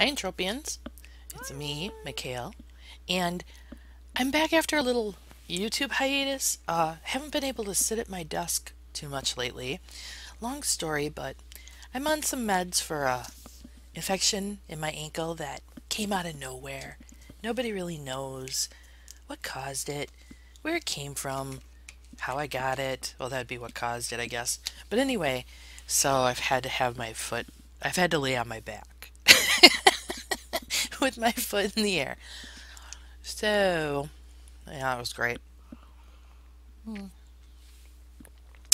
Hi, Entropians. It's me, Mikaile, and I'm back after a little YouTube hiatus. Uh, haven't been able to sit at my desk too much lately. Long story, but I'm on some meds for a infection in my ankle that came out of nowhere. Nobody really knows what caused it, where it came from, how I got it. Well, that'd be what caused it, I guess. But anyway, so I've had to have my foot, I've had to lay on my back with my foot in the air. So, yeah, it was great. Hmm.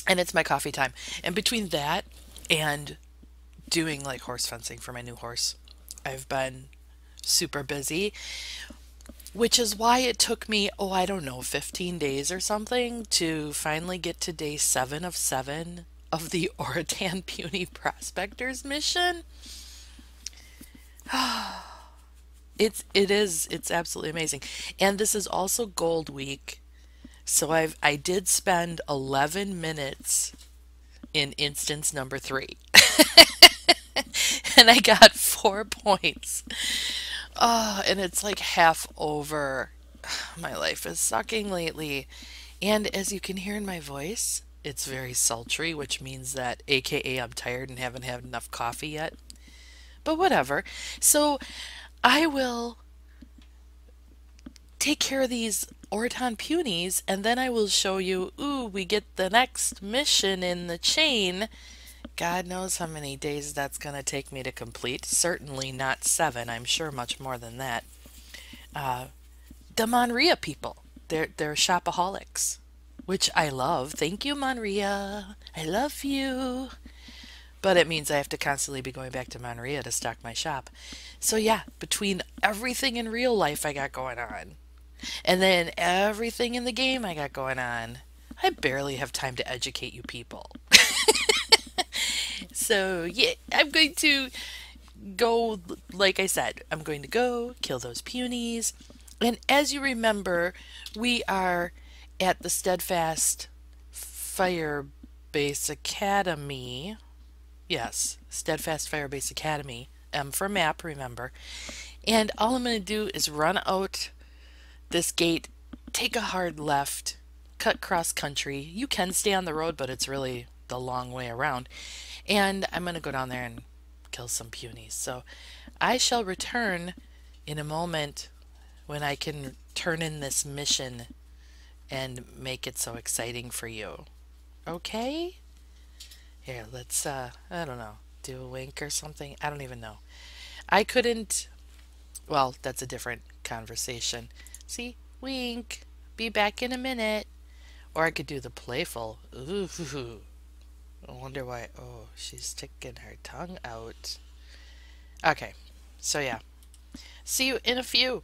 And it's my coffee time. And between that and doing like horse fencing for my new horse, I've been super busy, which is why it took me, oh, I don't know, 15 days or something to finally get to day seven of seven of the Oratan Puny Prospectors mission. It's it is it's absolutely amazing. And this is also Gold Week. So I've I did spend 11 minutes in instance number 3. and I got 4 points. Oh, and it's like half over. My life is sucking lately. And as you can hear in my voice, it's very sultry, which means that AKA I'm tired and haven't had enough coffee yet. But whatever. So I will take care of these Oratan Punies and then I will show you, ooh, we get the next mission in the chain. God knows how many days that's going to take me to complete. Certainly not seven. I'm sure much more than that. Uh, the Monria people. They're, they're shopaholics which I love. Thank you, Monria. I love you. But it means I have to constantly be going back to Monria to stock my shop. So yeah, between everything in real life I got going on, and then everything in the game I got going on, I barely have time to educate you people. so yeah, I'm going to go, like I said, I'm going to go kill those punies. And as you remember, we are at the Steadfast Fire Base Academy. Yes, Steadfast Firebase Academy. M for map, remember. And all I'm going to do is run out this gate, take a hard left, cut cross country. You can stay on the road, but it's really the long way around. And I'm going to go down there and kill some punies. So I shall return in a moment when I can turn in this mission and make it so exciting for you. Okay? Here, let's, uh, I don't know, do a wink or something. I don't even know. I couldn't, well, that's a different conversation. See? Wink. Be back in a minute. Or I could do the playful. Ooh. I wonder why. Oh, she's sticking her tongue out. Okay. So, yeah. See you in a few.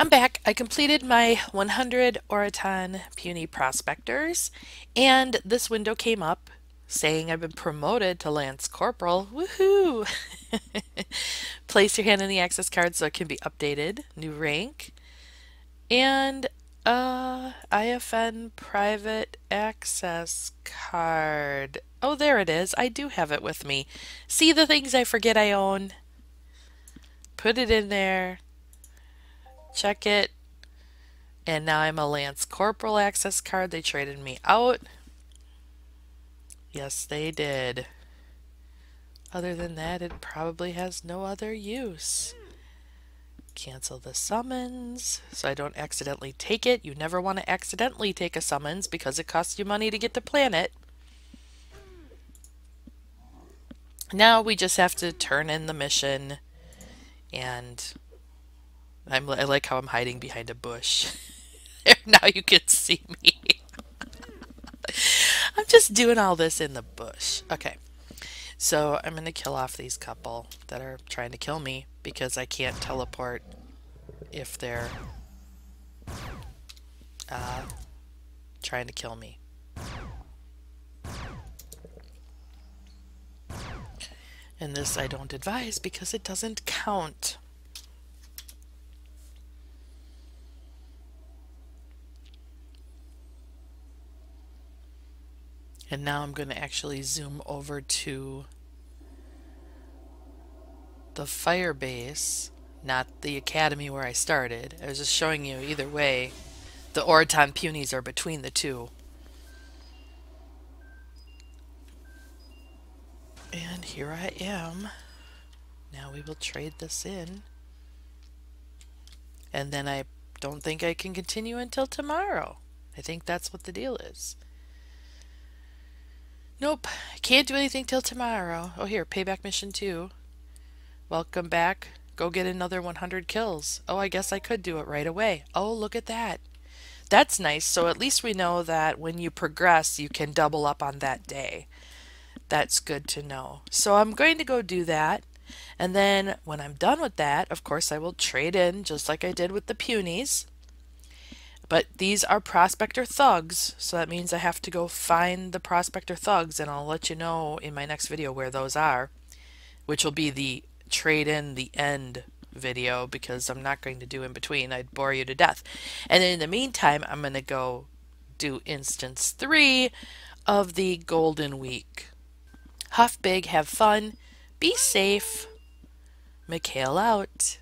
I'm back. I completed my 100 Oratan Puny Prospectors, and this window came up saying I've been promoted to Lance Corporal. Woohoo! Place your hand in the access card so it can be updated. New rank. And uh IFN private access card. Oh, there it is. I do have it with me. See the things I forget I own? Put it in there check it. And now I'm a Lance Corporal access card. They traded me out. Yes, they did. Other than that, it probably has no other use. Cancel the summons so I don't accidentally take it. You never want to accidentally take a summons because it costs you money to get to planet. Now we just have to turn in the mission and I'm, I like how I'm hiding behind a bush. now you can see me. I'm just doing all this in the bush. Okay. So I'm going to kill off these couple that are trying to kill me because I can't teleport if they're uh, trying to kill me. And this I don't advise because it doesn't count. And now I'm going to actually zoom over to the fire base, not the academy where I started. I was just showing you either way. The Oratan Punies are between the two. And here I am. Now we will trade this in. And then I don't think I can continue until tomorrow. I think that's what the deal is. Nope, can't do anything till tomorrow. Oh, here, payback mission two. Welcome back. Go get another 100 kills. Oh, I guess I could do it right away. Oh, look at that. That's nice. So at least we know that when you progress, you can double up on that day. That's good to know. So I'm going to go do that. And then when I'm done with that, of course, I will trade in just like I did with the punies. But these are prospector thugs, so that means I have to go find the prospector thugs, and I'll let you know in my next video where those are, which will be the trade in the end video because I'm not going to do in between. I'd bore you to death. And in the meantime, I'm going to go do instance three of the Golden Week. Huff big, have fun, be safe. Mikaile out.